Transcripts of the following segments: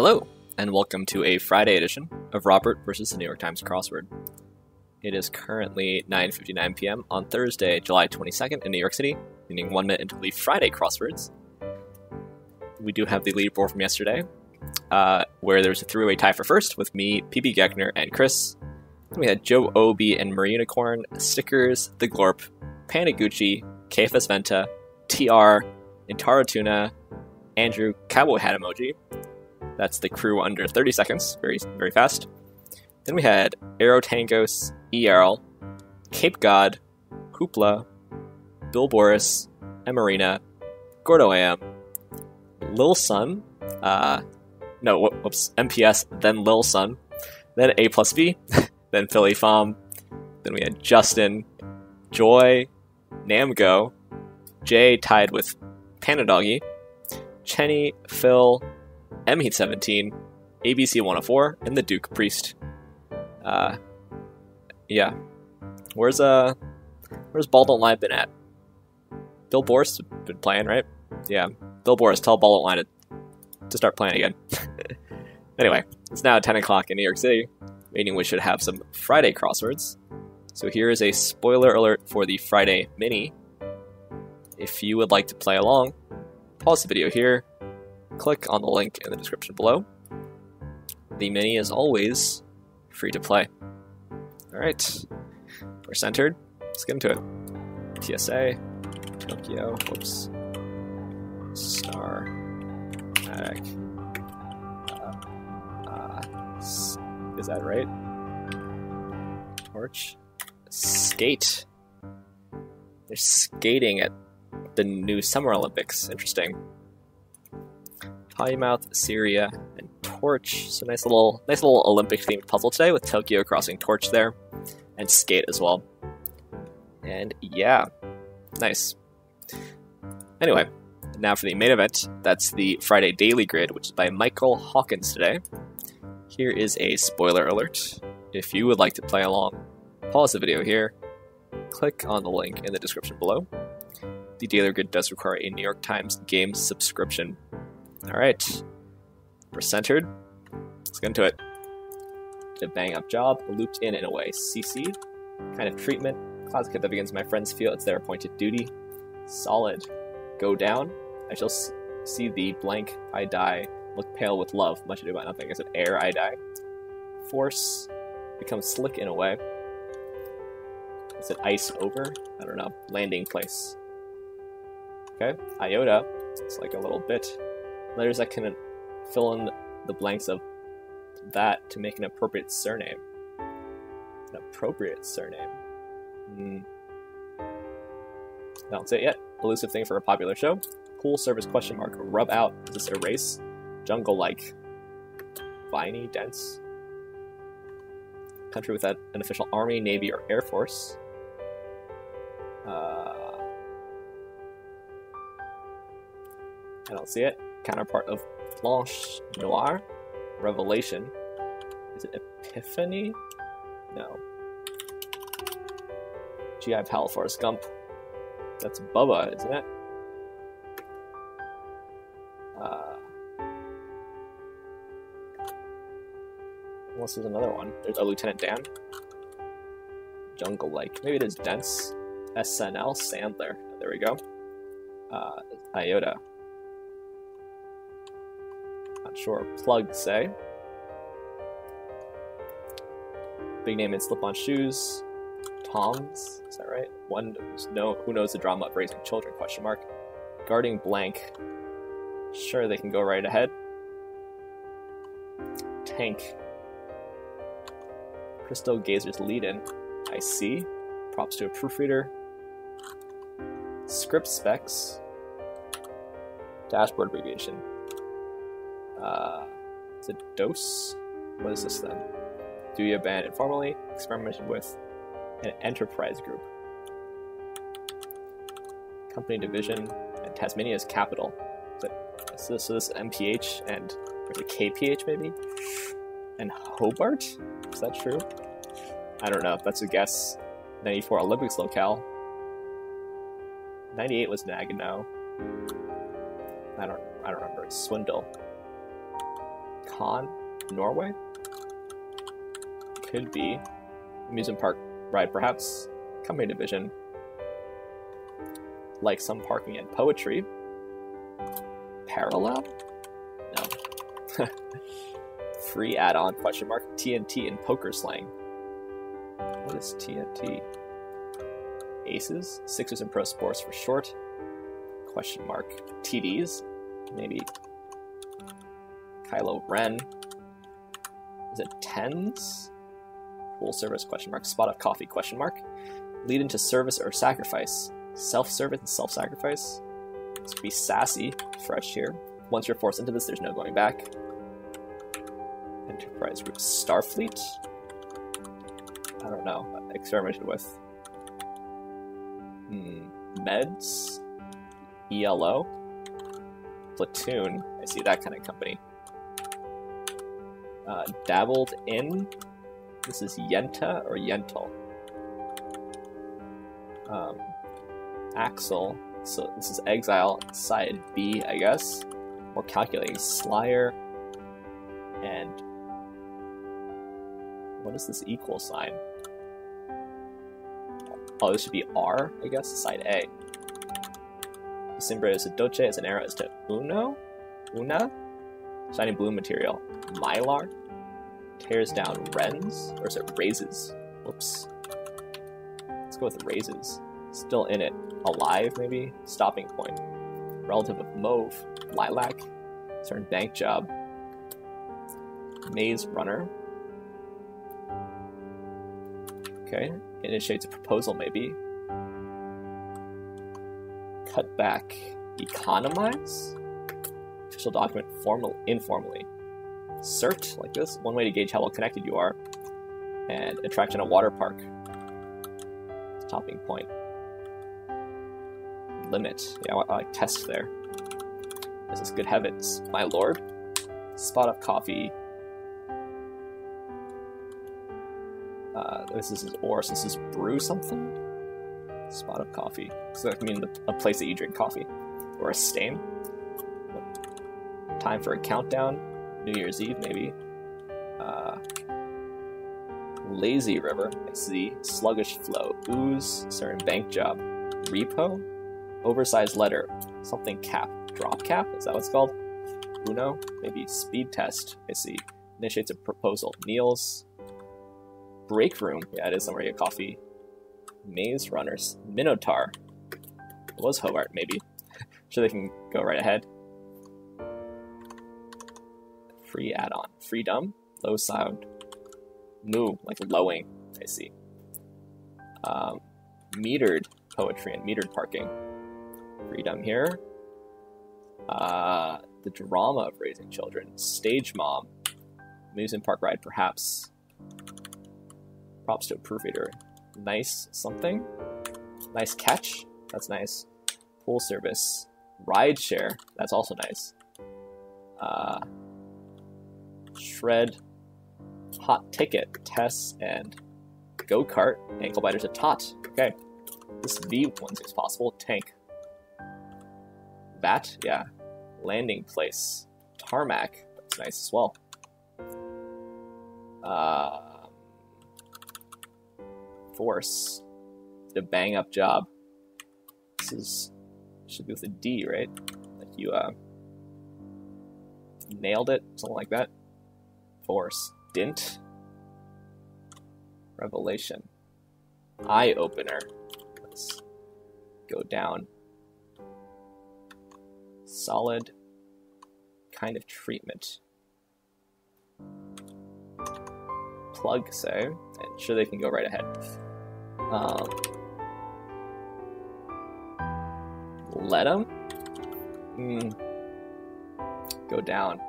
Hello, and welcome to a Friday edition of Robert versus the New York Times crossword. It is currently 9:59 p.m. on Thursday, July 22nd in New York City, meaning one minute until the Friday crosswords. We do have the leaderboard from yesterday, uh, where there was a three-way tie for first with me, PB Geckner, and Chris. Then we had Joe Obi and Marunicorn, Stickers, The Glorp, Panaguchi, KFS Venta, TR, Intaro Tuna, Andrew, Cowboy Hat Emoji. That's the crew under 30 seconds, very very fast. Then we had Aero Tangos, ERL, Cape God, Hoopla, Bill Boris, Emarina, Gordo Am, Lil Sun, uh, no, whoops, MPS, then Lil Sun, then A plus B, then Philly Fom, then we had Justin, Joy, Namgo, Jay tied with Panadoggy, Chenny, Phil, M Heat 17, ABC 104, and the Duke Priest. Uh, yeah. Where's uh, where's Ball Don't Lie been at? Bill Boris been playing, right? Yeah. Bill Boris, tell Ball Don't Lie to, to start playing again. anyway, it's now 10 o'clock in New York City, meaning we should have some Friday crosswords. So here is a spoiler alert for the Friday mini. If you would like to play along, pause the video here, click on the link in the description below. The mini is always free to play. Alright, we're centered. Let's get into it. TSA, Tokyo, whoops, Star, Attic. Uh, uh, is that right? Torch, Skate. They're skating at the new Summer Olympics. Interesting. Polymouth, Syria, and Torch. So nice little, nice little Olympic themed puzzle today with Tokyo crossing Torch there, and Skate as well. And yeah, nice. Anyway, now for the main event. That's the Friday Daily Grid, which is by Michael Hawkins today. Here is a spoiler alert. If you would like to play along, pause the video here, click on the link in the description below. The Daily Grid does require a New York Times game subscription. Alright, we're centered. Let's get into it. Did a bang up job, looped in in a way. CC, kind of treatment. Classic hit that begins my friends feel it's their appointed duty. Solid. Go down. I shall see the blank I die look pale with love. Much ado about nothing. I said air I die. Force becomes slick in a way. Is it ice over? I don't know. Landing place. Okay. Iota. It's like a little bit. Letters that can fill in the blanks of that to make an appropriate surname. An appropriate surname. Don't say it yet. Elusive thing for a popular show. Cool service question mark. Rub out. Is this erase? Jungle like. Viney, dense. Country without an official army, navy, or air force. Uh, I don't see it. Counterpart of Blanche Noir. Revelation. Is it Epiphany? No. GI Pal Forrest Gump. That's Bubba, isn't it? Uh, unless there's another one. There's a Lieutenant Dan. Jungle like. Maybe it is Dense. SNL Sandler. There we go. Uh, Iota. Not sure. Plug to say. Big name in slip on shoes. Toms, is that right? One no who knows the drama of raising children, question mark. Guarding blank. Sure they can go right ahead. Tank. Crystal Gazer's lead in. I see. Props to a proofreader. Script specs. Dashboard abbreviation. Uh, is it DOS? What is this then? Do you band informally? Experimented with an enterprise group. Company division and Tasmania's capital. So this, so this MPH and a KPH maybe? And Hobart? Is that true? I don't know. That's a guess. 94 Olympics locale. 98 was Nagano. I don't I don't remember. It's Swindle. Con, Norway? Could be. Amusement park ride, perhaps. Company division. Like some parking and poetry. Parallel? No. Free add-on question mark TNT in poker slang. What is TNT? Aces? Sixers and Pro Sports for short. Question mark. TDs? Maybe. Kylo Ren. Is it tens? Full service question mark. Spot of coffee question mark. Lead into service or sacrifice. Self-service and self-sacrifice. This could be sassy, fresh here. Once you're forced into this, there's no going back. Enterprise Group Starfleet? I don't know. Experimented with. Hmm. Meds? ELO? Platoon? I see that kind of company. Uh, dabbled in? This is Yenta or Yentl? Um, Axel. So this is Exile side B, I guess. Or calculating Slyer. And what is this equal sign? Oh, this should be R, I guess, side A. Simbre is a Doce as enero is to Uno? Una? Shiny blue material. Mylar? Tears down Rens? Or is it Razes? Whoops. Let's go with Razes. Still in it. Alive, maybe? Stopping point. Relative of Mauve. Lilac. Certain bank job. Maze Runner. Okay. Initiates a proposal, maybe. Cut back. Economize? Official document formal informally. CERT, like this, one way to gauge how well connected you are. And attraction at water park. Topping point. Limit. Yeah, I, like test there. This is good heavens. My lord. Spot of coffee. Uh, this is or this is brew something. Spot of coffee. So that can mean a place that you drink coffee, or a stain. Time for a countdown. New Year's Eve, maybe. Uh, lazy river. I see. Sluggish flow. Ooze. Certain bank job. Repo. Oversized letter. Something cap. Drop cap. Is that what it's called? Uno. Maybe speed test. I see. Initiates a proposal. Niels break room. Yeah, it is somewhere you get coffee. Maze runners. Minotaur. It was Hobart, maybe. sure they can go right ahead. Free add-on. Freedom. Low sound. Moo, like lowing. I see. Um, metered poetry and metered parking. Freedom here. Uh, the drama of raising children. Stage mom. Amusement park ride, perhaps. Props to a proofreader. Nice something. Nice catch. That's nice. Pool service. Ride share. That's also nice. Uh, shred. Hot ticket. Tess and go kart. Ankle biters a tot. Okay. This V one seems possible. Tank. Bat. Yeah. Landing place. Tarmac. That's nice as well. Uh, force. Did a bang up job. This is should be with a D, right? Like you uh nailed it, something like that. Force. Dint. Revelation. Eye opener. Let's go down. Solid kind of treatment. Plug, say, and sure they can go right ahead. Um, let them mm, go down.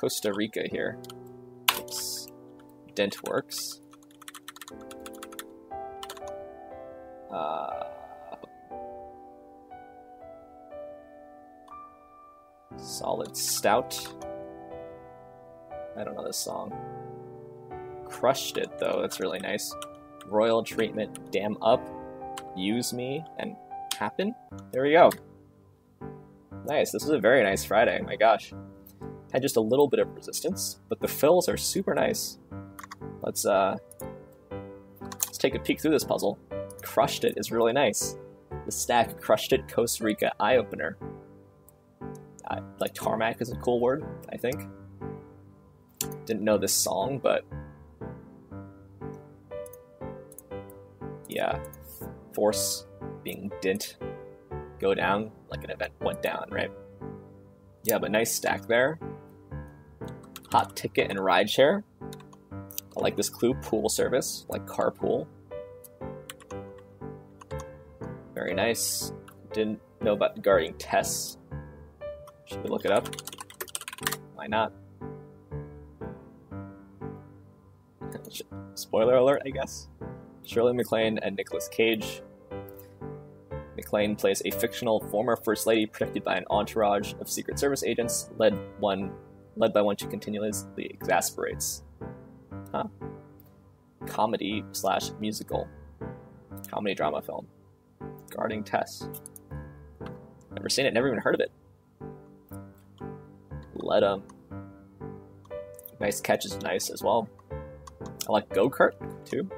Costa Rica here. Oops. Dent works. Uh, solid stout. I don't know this song. Crushed it though, that's really nice. Royal treatment, damn up, use me, and happen. There we go. Nice. This is a very nice Friday. My gosh. Had just a little bit of resistance, but the fills are super nice. Let's uh let's take a peek through this puzzle. Crushed it is really nice. The stack crushed it Costa Rica eye opener. Uh, like tarmac is a cool word, I think. Didn't know this song, but yeah, force being didn't go down like an event went down, right? Yeah, but nice stack there. Hot ticket and rideshare. I like this clue, pool service, like carpool. Very nice. Didn't know about guarding tests. Should we look it up? Why not? Spoiler alert, I guess. Shirley MacLaine and Nicolas Cage. MacLaine plays a fictional former First Lady protected by an entourage of Secret Service agents, led one led by one she continuously exasperates. Huh. Comedy slash musical. Comedy drama film. Guarding Tess. Never seen it, never even heard of it. Let Let 'em. Nice catch is nice as well. I like Go Kart too.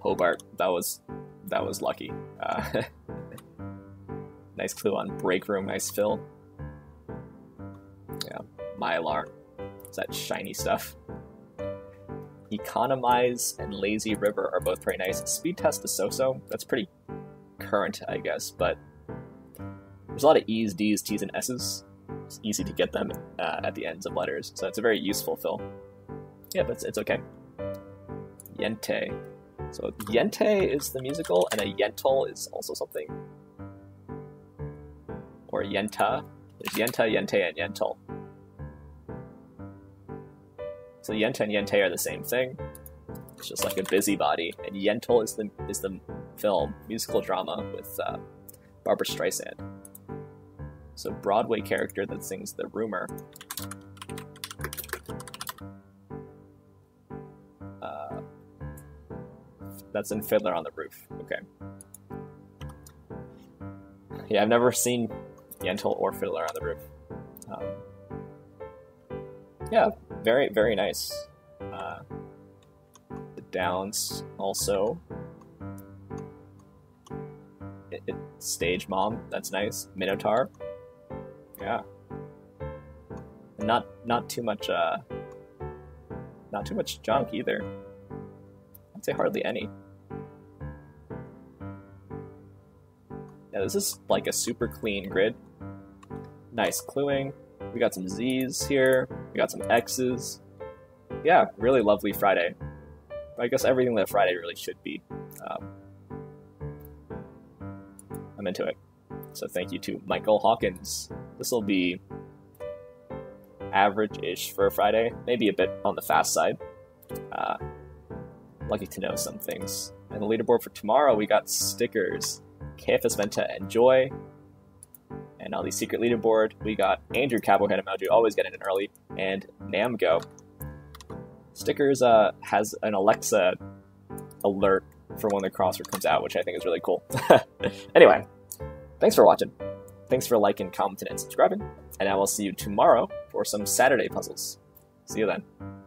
Hobart, that was that was lucky. Uh, nice clue on break room, nice fill. Mylar. It's that shiny stuff. Economize and Lazy River are both pretty nice. Speed test is so-so. That's pretty current, I guess, but there's a lot of E's, D's, T's, and S's. It's easy to get them uh, at the ends of letters, so it's a very useful fill. Yeah, but it's, it's okay. Yente. So Yente is the musical, and a Yentl is also something. Or Yenta. There's Yenta, Yente, and Yentl. So Yenta and Yente are the same thing. It's just like a busybody, and Yentl is the is the film musical drama with uh, Barbra Streisand. So Broadway character that sings the rumor. Uh, that's in Fiddler on the Roof. Okay. Yeah, I've never seen Yentl or Fiddler on the Roof. Um, yeah, very very nice. Uh, the Downs also. It, it, stage mom, that's nice. Minotaur, yeah. not not too much uh, not too much junk either. I'd say hardly any. Yeah, this is like a super clean grid. Nice cluing. We got some Z's here. We got some X's. Yeah, really lovely Friday. I guess everything that Friday really should be. Um, I'm into it. So thank you to Michael Hawkins. This will be average-ish for a Friday, maybe a bit on the fast side. Uh, lucky to know some things. And the leaderboard for tomorrow, we got stickers. KFS Venta and Joy. And on the secret leaderboard, we got Andrew Cowboyhead Emoji, always getting in early, and Namgo. Stickers uh, has an Alexa alert for when the crossword comes out, which I think is really cool. anyway, thanks for watching. Thanks for liking, commenting, and subscribing, and I will see you tomorrow for some Saturday puzzles. See you then.